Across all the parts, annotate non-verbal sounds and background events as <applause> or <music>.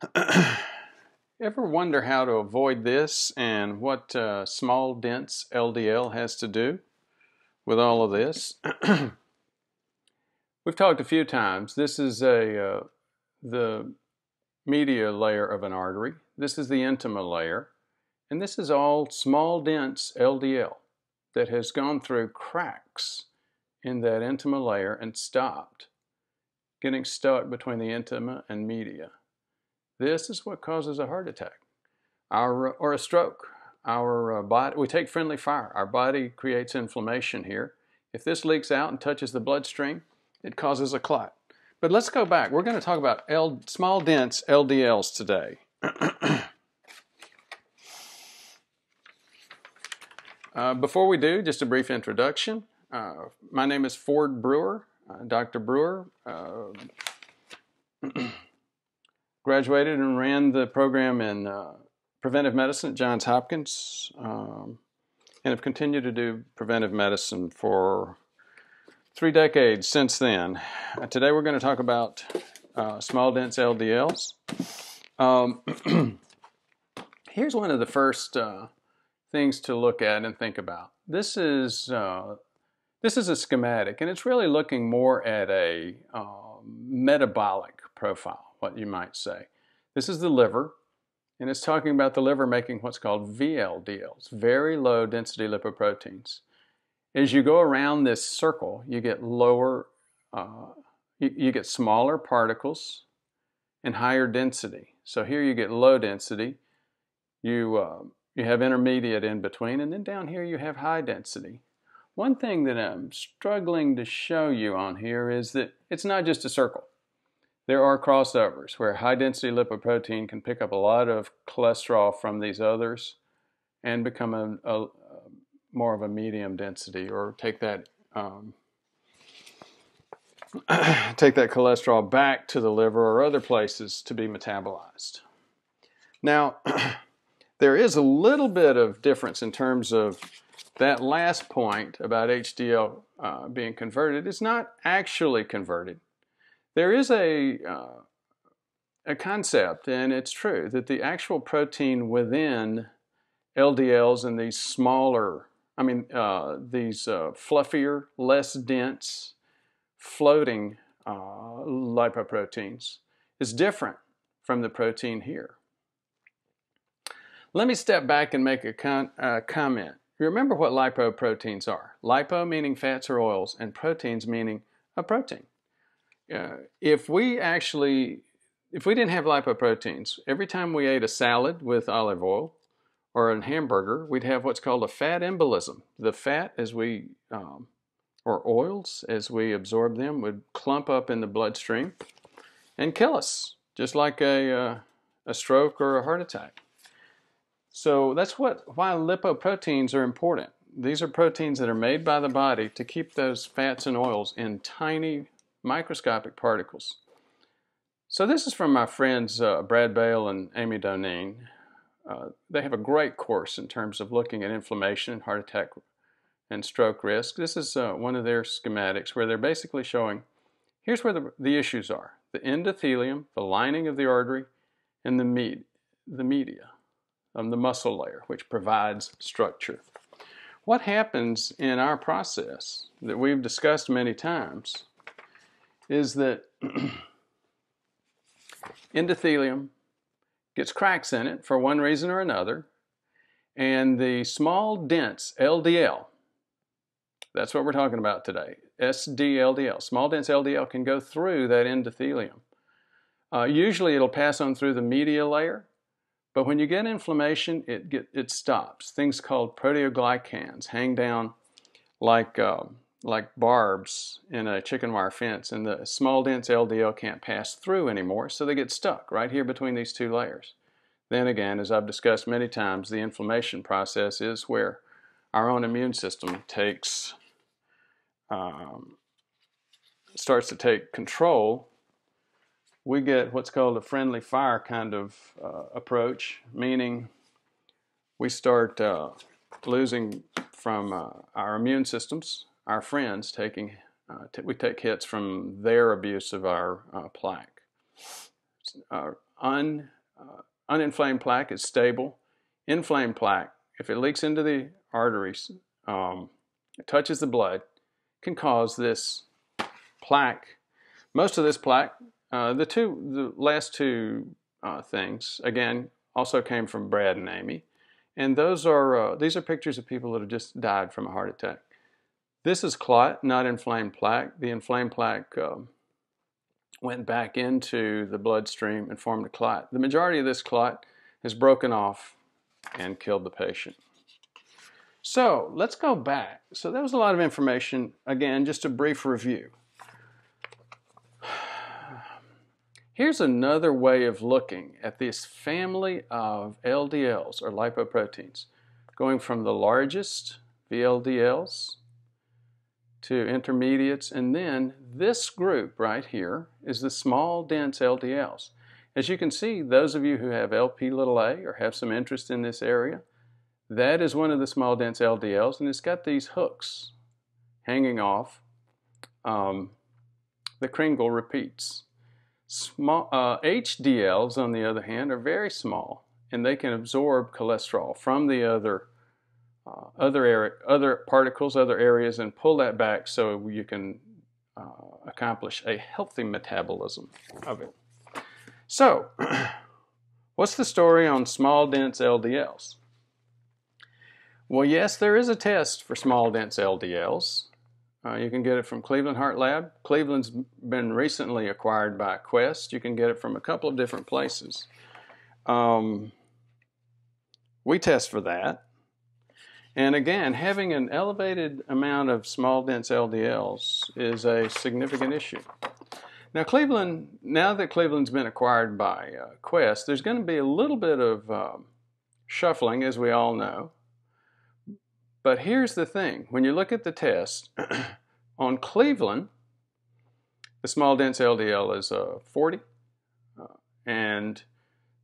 <clears throat> Ever wonder how to avoid this and what uh, small dense LDL has to do with all of this? <clears throat> We've talked a few times. This is a uh, the media layer of an artery. This is the intima layer. And this is all small dense LDL that has gone through cracks in that intima layer and stopped, getting stuck between the intima and media. This is what causes a heart attack our, or a stroke. Our uh, body, we take friendly fire. Our body creates inflammation here. If this leaks out and touches the bloodstream, it causes a clot. But let's go back. We're going to talk about L, small dense LDLs today. <clears throat> uh, before we do, just a brief introduction. Uh, my name is Ford Brewer, uh, Dr. Brewer. <clears throat> Graduated and ran the program in uh, preventive medicine at Johns Hopkins, um, and have continued to do preventive medicine for three decades since then. Uh, today we're going to talk about uh, small dense LDLs. Um, <clears throat> here's one of the first uh, things to look at and think about. This is uh, this is a schematic, and it's really looking more at a um, metabolic profile what you might say. This is the liver, and it's talking about the liver making what's called VLDLs, very low density lipoproteins. As you go around this circle, you get lower, uh, you, you get smaller particles and higher density. So here you get low density, you, uh, you have intermediate in between, and then down here you have high density. One thing that I'm struggling to show you on here is that it's not just a circle. There are crossovers where high density lipoprotein can pick up a lot of cholesterol from these others and become a, a, more of a medium density or take that um, <clears throat> take that cholesterol back to the liver or other places to be metabolized. Now, <clears throat> there is a little bit of difference in terms of that last point about HDL uh, being converted. It's not actually converted. There is a, uh, a concept, and it's true, that the actual protein within LDLs and these smaller, I mean, uh, these uh, fluffier, less dense, floating uh, lipoproteins is different from the protein here. Let me step back and make a con uh, comment. Remember what lipoproteins are. Lipo meaning fats or oils, and proteins meaning a protein uh, if we actually, if we didn't have lipoproteins, every time we ate a salad with olive oil or a hamburger, we'd have what's called a fat embolism. The fat, as we, um, or oils, as we absorb them, would clump up in the bloodstream and kill us, just like a, uh, a stroke or a heart attack. So that's what why lipoproteins are important. These are proteins that are made by the body to keep those fats and oils in tiny microscopic particles. So this is from my friends uh, Brad Bale and Amy Doneen. Uh, they have a great course in terms of looking at inflammation, and heart attack, and stroke risk. This is uh, one of their schematics where they're basically showing here's where the, the issues are. The endothelium, the lining of the artery, and the, med the media, um, the muscle layer, which provides structure. What happens in our process that we've discussed many times is that <clears throat> endothelium gets cracks in it for one reason or another, and the small, dense LDL, that's what we're talking about today, SDLDL, small, dense LDL can go through that endothelium. Uh, usually it'll pass on through the media layer, but when you get inflammation, it, get, it stops. Things called proteoglycans hang down like um, like barbs in a chicken wire fence and the small dense LDL can't pass through anymore so they get stuck right here between these two layers. Then again, as I've discussed many times, the inflammation process is where our own immune system takes um, starts to take control. We get what's called a friendly fire kind of uh, approach, meaning we start uh, losing from uh, our immune systems our friends taking, uh, we take hits from their abuse of our uh, plaque. Un, uh, uninflamed plaque is stable. Inflamed plaque, if it leaks into the arteries, um, it touches the blood, can cause this plaque. Most of this plaque, uh, the two, the last two uh, things, again, also came from Brad and Amy. And those are, these are pictures of people that have just died from a heart attack. This is clot, not inflamed plaque. The inflamed plaque um, went back into the bloodstream and formed a clot. The majority of this clot has broken off and killed the patient. So let's go back. So that was a lot of information. Again, just a brief review. <sighs> Here's another way of looking at this family of LDLs or lipoproteins, going from the largest VLDLs to intermediates, and then this group right here is the small dense LDLs. As you can see, those of you who have LP little a or have some interest in this area, that is one of the small dense LDLs, and it's got these hooks hanging off um, the Kringle repeats. Small, uh, HDLs, on the other hand, are very small, and they can absorb cholesterol from the other uh, other area, other particles, other areas, and pull that back so you can uh, accomplish a healthy metabolism of it. So, <clears throat> what's the story on small dense LDLs? Well, yes, there is a test for small dense LDLs. Uh, you can get it from Cleveland Heart Lab. Cleveland's been recently acquired by Quest. You can get it from a couple of different places. Um, we test for that. And again, having an elevated amount of small dense LDLs is a significant issue. Now, Cleveland, now that Cleveland's been acquired by uh, Quest, there's going to be a little bit of um, shuffling, as we all know. But here's the thing when you look at the test, <clears throat> on Cleveland, the small dense LDL is uh, 40, uh, and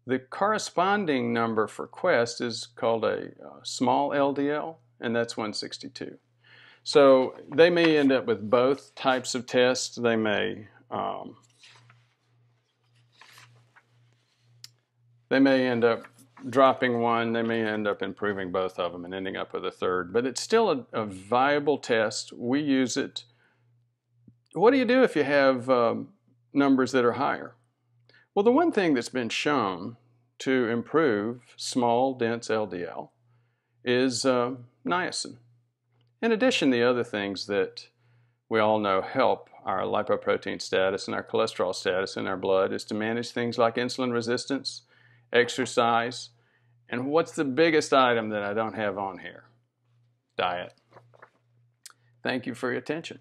the corresponding number for Quest is called a uh, small LDL, and that's 162. So they may end up with both types of tests. They may um, they may end up dropping one, they may end up improving both of them and ending up with a third, but it's still a, a viable test. We use it. What do you do if you have um, numbers that are higher? Well, the one thing that's been shown to improve small, dense LDL is uh, niacin. In addition, the other things that we all know help our lipoprotein status and our cholesterol status in our blood is to manage things like insulin resistance, exercise, and what's the biggest item that I don't have on here? Diet. Thank you for your attention.